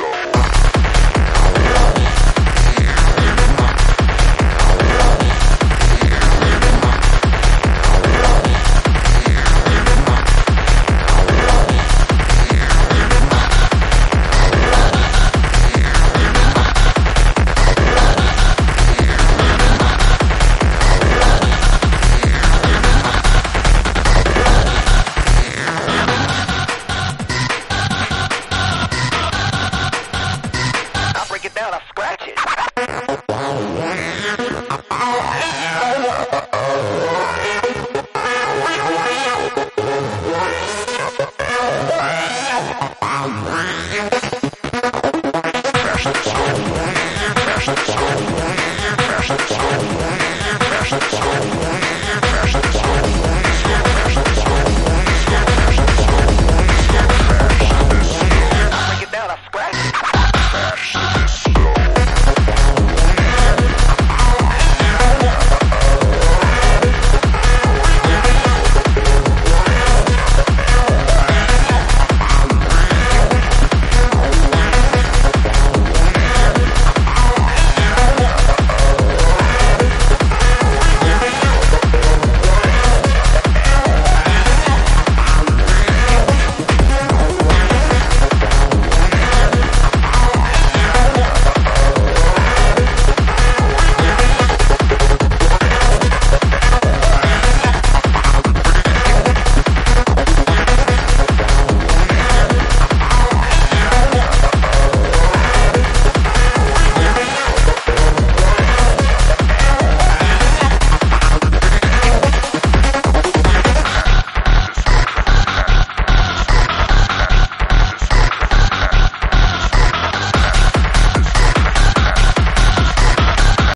Flow. Let's go.